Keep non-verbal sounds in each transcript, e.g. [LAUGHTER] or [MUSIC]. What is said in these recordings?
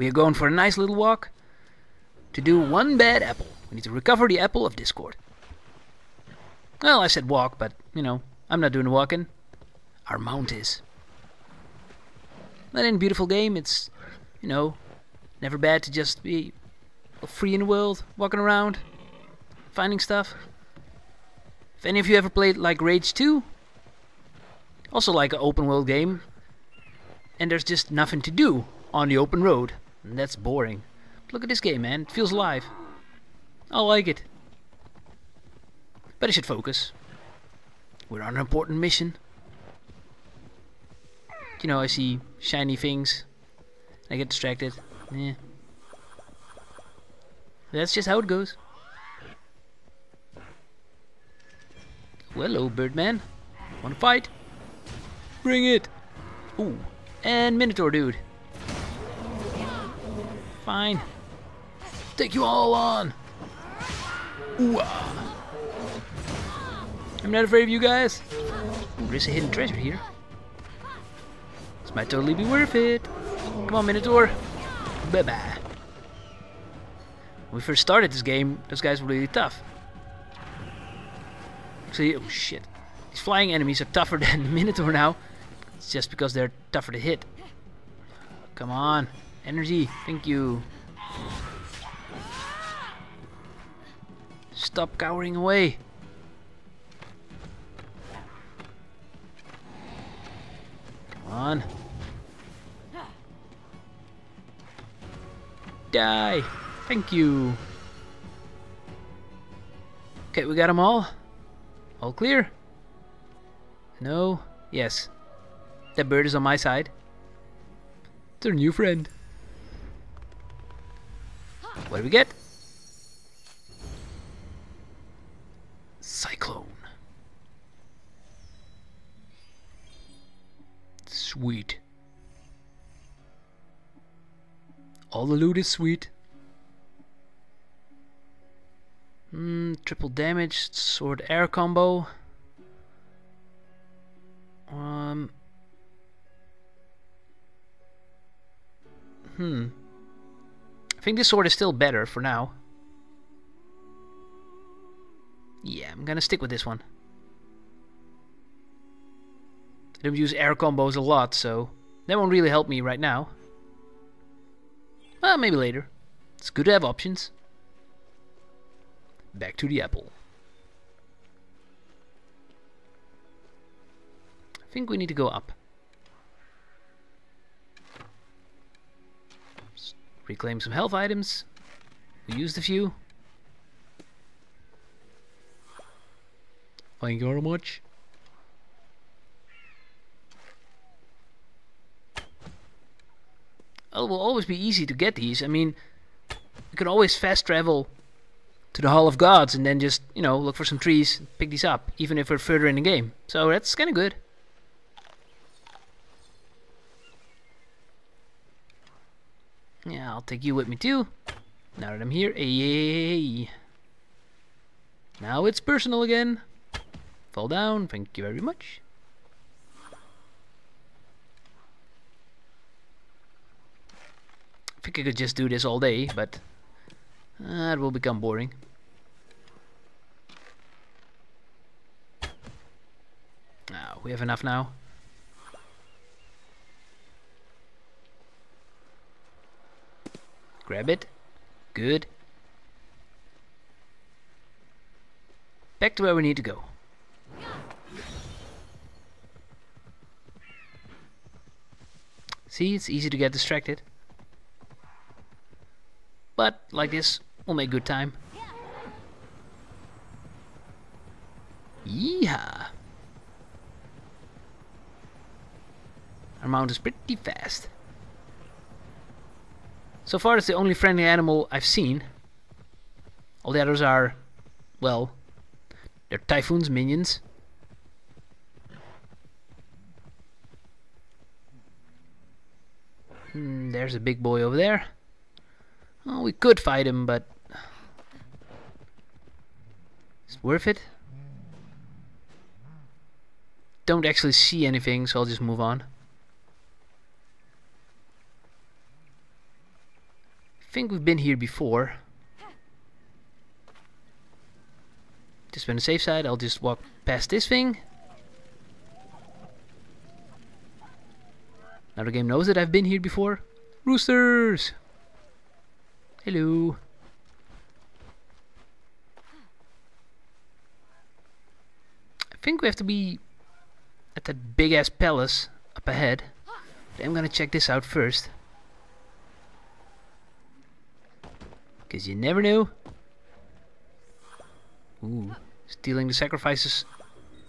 We are going for a nice little walk to do one bad apple. We need to recover the apple of discord. Well, I said walk, but, you know, I'm not doing the walking. Our mount is. But in a beautiful game, it's, you know, never bad to just be free in the world, walking around, finding stuff. If any of you ever played like Rage 2, also like an open world game, and there's just nothing to do on the open road, and that's boring. But look at this game, man. It feels alive. I like it. But I should focus. We're on an important mission. You know, I see shiny things. I get distracted. Yeah. That's just how it goes. hello, Birdman. Wanna fight? Bring it! Ooh. And Minotaur dude. Fine. Take you all on! Ooh -ah. I'm not afraid of you guys. Ooh, there's a hidden treasure here. This might totally be worth it. Come on, Minotaur. Bye-bye. When we first started this game, those guys were really tough. See, oh shit. These flying enemies are tougher [LAUGHS] than the Minotaur now. It's just because they're tougher to hit. Come on. Energy. Thank you. Stop cowering away. Come on. Die. Thank you. Okay, we got them all. All clear? No? Yes. That bird is on my side. It's our new friend. What do we get? Cyclone. Sweet. All the loot is sweet. Mm, triple damage, sword air combo. Um. Hmm. I think this sword is still better for now. Yeah, I'm gonna stick with this one. I don't use air combos a lot, so that won't really help me right now. Well, maybe later. It's good to have options. Back to the apple. I think we need to go up. Reclaim some health items. We used a few. Thank you very much. it will always be easy to get these. I mean, you can always fast travel to the Hall of Gods and then just, you know, look for some trees, pick these up, even if we're further in the game. So that's kind of good. Yeah, I'll take you with me too. Now that I'm here. yay! Now it's personal again. Fall down. Thank you very much. I think I could just do this all day, but uh, it will become boring. Oh, we have enough now. Grab it. Good. Back to where we need to go. See, it's easy to get distracted. But like this, we'll make good time. Yeehaw! Our mount is pretty fast. So far it's the only friendly animal I've seen. All the others are, well, they're Typhoon's minions. Hmm, there's a big boy over there. We could fight him, but... It's worth it? Don't actually see anything, so I'll just move on. Think we've been here before. Just on the safe side, I'll just walk past this thing. Now the game knows that I've been here before. Roosters! Hello. I think we have to be at that big ass palace up ahead. But I'm gonna check this out first. Cause you never knew. Ooh, stealing the sacrifices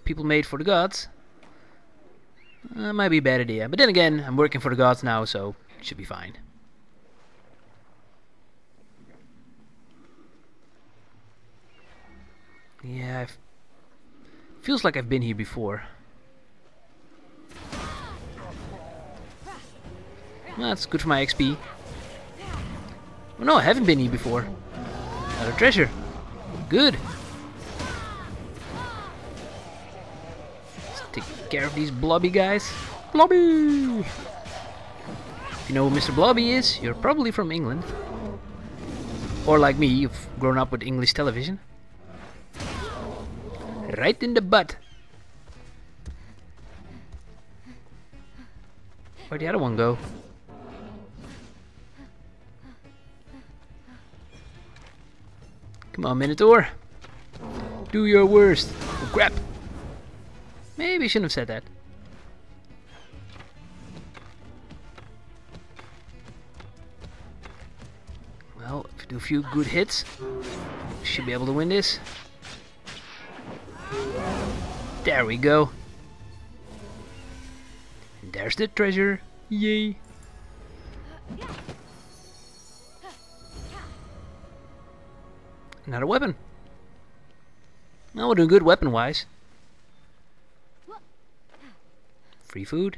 people made for the gods. Uh, might be a bad idea. But then again, I'm working for the gods now, so it should be fine. Yeah, I've feels like I've been here before. That's good for my XP. Oh no, I haven't been here before. Another treasure. Good. Let's take care of these blobby guys. Blobby! If you know who Mr. Blobby is, you're probably from England. Or like me, you've grown up with English television. Right in the butt. Where'd the other one go? Come on, Minotaur. Do your worst. Oh, crap. Maybe I shouldn't have said that. Well, if we do a few good hits, should be able to win this. There we go. And there's the treasure. Yay. Another weapon. Well, we're doing good weapon-wise. Free food.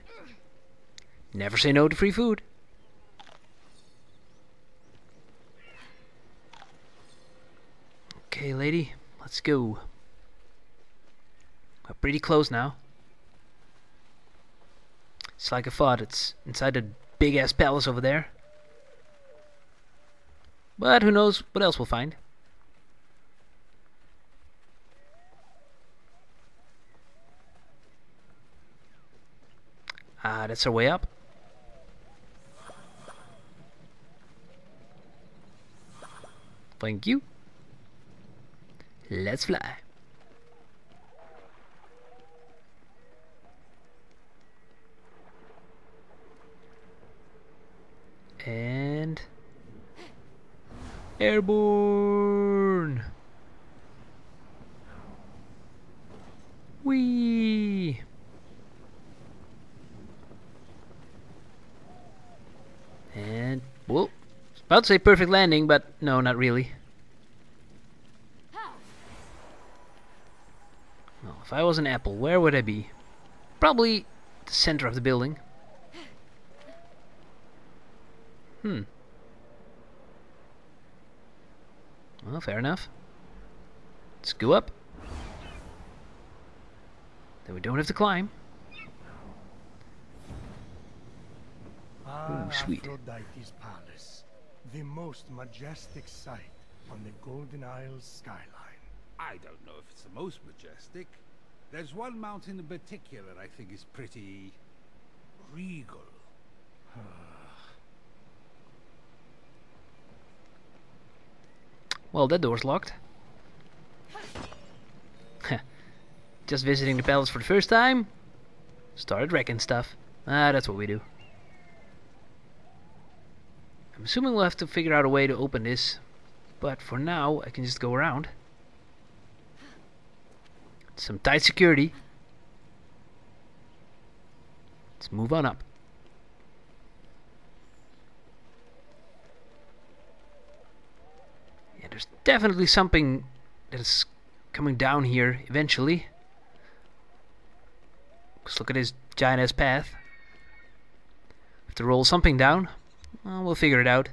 Never say no to free food. Okay, lady. Let's go. We're pretty close now. It's like I thought. It's inside the big-ass palace over there. But who knows what else we'll find. Ah, that's our way up. Thank you. Let's fly. And airborne. Whee! And, well, to say perfect landing, but no, not really. Well, if I was an apple, where would I be? Probably the center of the building. Hmm. Well, fair enough. Let's go up. Then we don't have to climb. Ah, sweet. Aphrodite's palace, the most majestic sight on the Golden Isles skyline. I don't know if it's the most majestic. There's one mountain in particular I think is pretty... regal. Well, that door's locked. Just visiting the palace for the first time. Started wrecking stuff. Ah, that's what we do. I'm assuming we'll have to figure out a way to open this. But for now, I can just go around. Some tight security. Let's move on up. Yeah, there's definitely something that is coming down here eventually. Just look at this giant ass path. Have to roll something down. Well, we'll figure it out.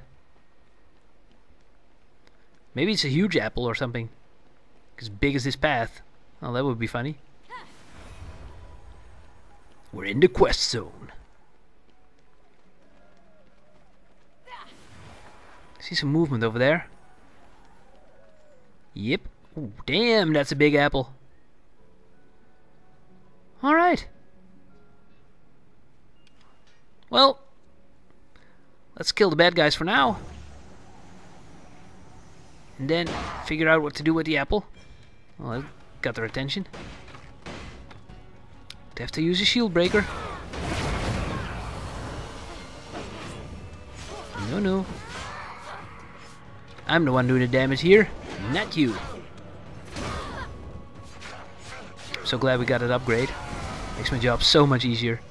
Maybe it's a huge apple or something. As big as this path. Well, that would be funny. We're in the quest zone. See some movement over there. Yep. Ooh, damn, that's a big apple. Alright. Well, let's kill the bad guys for now. And then figure out what to do with the apple. Well, got their attention. They have to use a shield breaker. No, no. I'm the one doing the damage here, not you. So glad we got an upgrade. Makes my job so much easier.